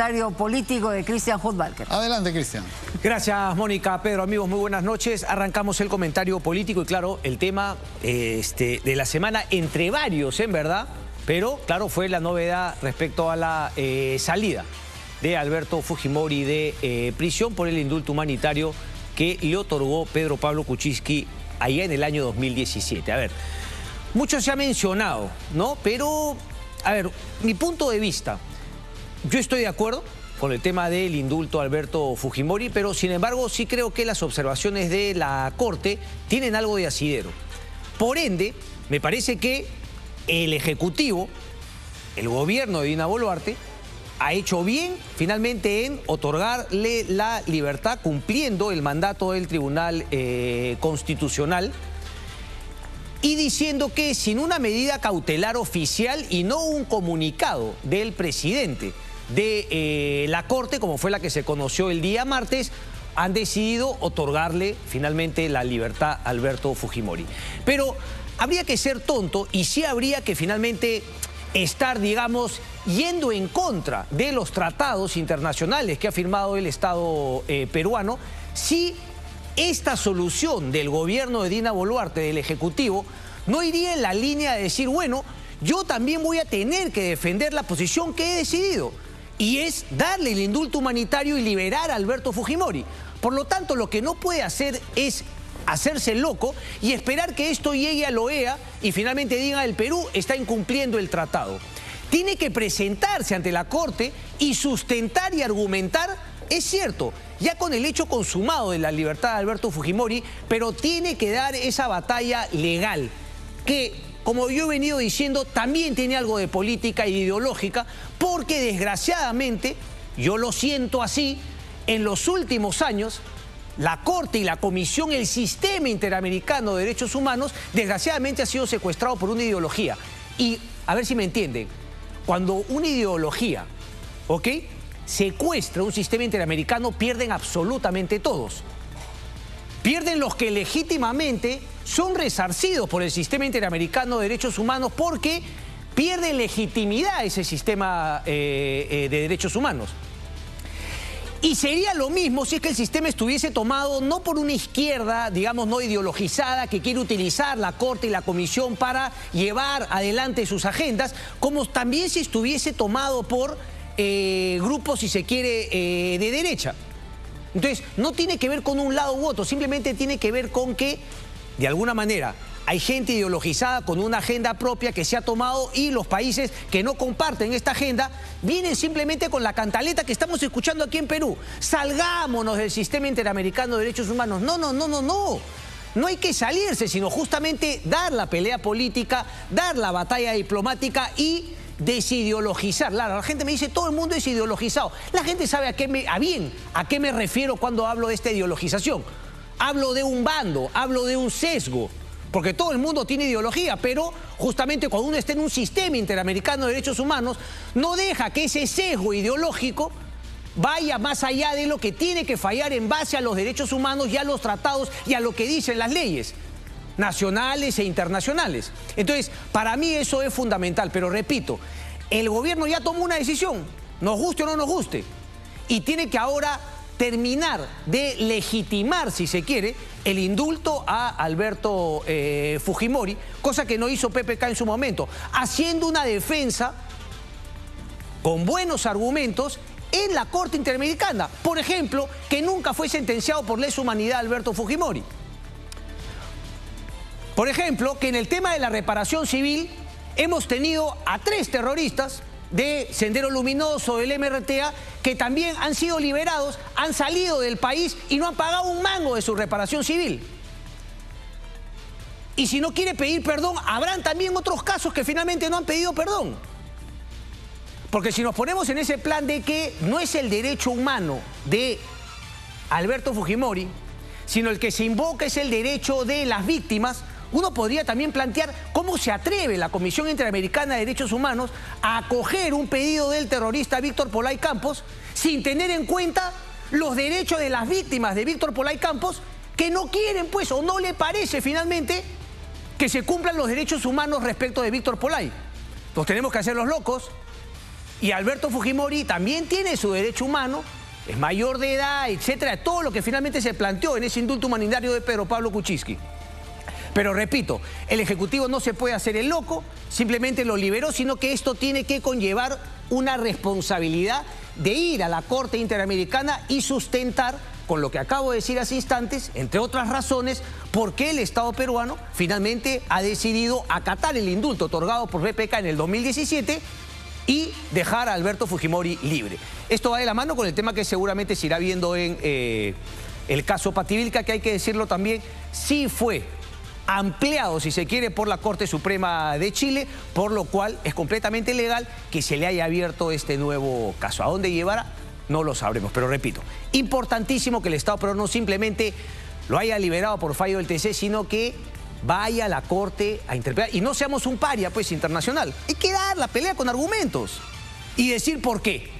comentario político de Cristian Hotbalker. Adelante, Cristian. Gracias, Mónica. Pedro, amigos, muy buenas noches. Arrancamos el comentario político y, claro, el tema este, de la semana entre varios, en verdad, pero, claro, fue la novedad respecto a la eh, salida de Alberto Fujimori de eh, prisión por el indulto humanitario que le otorgó Pedro Pablo Kuczynski allá en el año 2017. A ver, mucho se ha mencionado, ¿no? Pero, a ver, mi punto de vista, yo estoy de acuerdo con el tema del indulto a Alberto Fujimori, pero sin embargo sí creo que las observaciones de la Corte tienen algo de asidero. Por ende, me parece que el Ejecutivo, el gobierno de Dina Boluarte, ha hecho bien finalmente en otorgarle la libertad cumpliendo el mandato del Tribunal eh, Constitucional y diciendo que sin una medida cautelar oficial y no un comunicado del presidente de eh, la Corte, como fue la que se conoció el día martes, han decidido otorgarle finalmente la libertad a Alberto Fujimori. Pero habría que ser tonto y sí habría que finalmente estar, digamos, yendo en contra de los tratados internacionales que ha firmado el Estado eh, peruano, si esta solución del gobierno de Dina Boluarte, del Ejecutivo, no iría en la línea de decir, bueno, yo también voy a tener que defender la posición que he decidido, y es darle el indulto humanitario y liberar a Alberto Fujimori. Por lo tanto, lo que no puede hacer es hacerse loco y esperar que esto llegue a la OEA y finalmente diga el Perú está incumpliendo el tratado. Tiene que presentarse ante la Corte y sustentar y argumentar, es cierto, ya con el hecho consumado de la libertad de Alberto Fujimori, pero tiene que dar esa batalla legal que como yo he venido diciendo, también tiene algo de política e ideológica, porque desgraciadamente, yo lo siento así, en los últimos años la Corte y la Comisión, el sistema interamericano de derechos humanos, desgraciadamente ha sido secuestrado por una ideología. Y, a ver si me entienden, cuando una ideología, ¿ok? Secuestra un sistema interamericano, pierden absolutamente todos. Pierden los que legítimamente son resarcidos por el sistema interamericano de derechos humanos porque pierde legitimidad ese sistema eh, eh, de derechos humanos. Y sería lo mismo si es que el sistema estuviese tomado no por una izquierda, digamos, no ideologizada, que quiere utilizar la Corte y la Comisión para llevar adelante sus agendas, como también si estuviese tomado por eh, grupos, si se quiere, de derecha. Entonces, no tiene que ver con un lado u otro, simplemente tiene que ver con que, de alguna manera, hay gente ideologizada con una agenda propia que se ha tomado y los países que no comparten esta agenda vienen simplemente con la cantaleta que estamos escuchando aquí en Perú. Salgámonos del sistema interamericano de derechos humanos. No, no, no, no, no. No hay que salirse, sino justamente dar la pelea política, dar la batalla diplomática y desideologizar. La gente me dice, todo el mundo es ideologizado. La gente sabe a qué me, a bien, a qué me refiero cuando hablo de esta ideologización. Hablo de un bando, hablo de un sesgo porque todo el mundo tiene ideología, pero justamente cuando uno está en un sistema interamericano de derechos humanos, no deja que ese sesgo ideológico vaya más allá de lo que tiene que fallar en base a los derechos humanos y a los tratados y a lo que dicen las leyes nacionales e internacionales. Entonces, para mí eso es fundamental, pero repito, el gobierno ya tomó una decisión, nos guste o no nos guste, y tiene que ahora terminar de legitimar, si se quiere, el indulto a Alberto eh, Fujimori, cosa que no hizo PPK en su momento, haciendo una defensa con buenos argumentos en la Corte Interamericana. Por ejemplo, que nunca fue sentenciado por lesa humanidad Alberto Fujimori. Por ejemplo, que en el tema de la reparación civil hemos tenido a tres terroristas de Sendero Luminoso, del MRTA, que también han sido liberados, han salido del país y no han pagado un mango de su reparación civil. Y si no quiere pedir perdón, habrán también otros casos que finalmente no han pedido perdón. Porque si nos ponemos en ese plan de que no es el derecho humano de Alberto Fujimori, sino el que se invoca es el derecho de las víctimas, uno podría también plantear cómo se atreve la Comisión Interamericana de Derechos Humanos a acoger un pedido del terrorista Víctor Polay Campos sin tener en cuenta los derechos de las víctimas de Víctor Polay Campos que no quieren pues o no le parece finalmente que se cumplan los derechos humanos respecto de Víctor Polay. Nos tenemos que hacer los locos Y Alberto Fujimori también tiene su derecho humano, es mayor de edad, etcétera, todo lo que finalmente se planteó en ese indulto humanitario de Pedro Pablo Kuczynski. Pero repito, el Ejecutivo no se puede hacer el loco, simplemente lo liberó, sino que esto tiene que conllevar una responsabilidad de ir a la Corte Interamericana y sustentar con lo que acabo de decir hace instantes, entre otras razones, por qué el Estado peruano finalmente ha decidido acatar el indulto otorgado por BPK en el 2017 y dejar a Alberto Fujimori libre. Esto va de la mano con el tema que seguramente se irá viendo en eh, el caso Pativilca, que hay que decirlo también, sí fue ampliado, si se quiere, por la Corte Suprema de Chile, por lo cual es completamente legal que se le haya abierto este nuevo caso. ¿A dónde llevará? No lo sabremos, pero repito, importantísimo que el Estado pero no simplemente lo haya liberado por fallo del TC, sino que vaya a la Corte a interpretar. Y no seamos un paria, pues, internacional. Hay que dar la pelea con argumentos y decir por qué.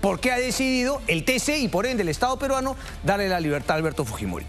¿Por qué ha decidido el TC y por ende el Estado peruano darle la libertad a Alberto Fujimori?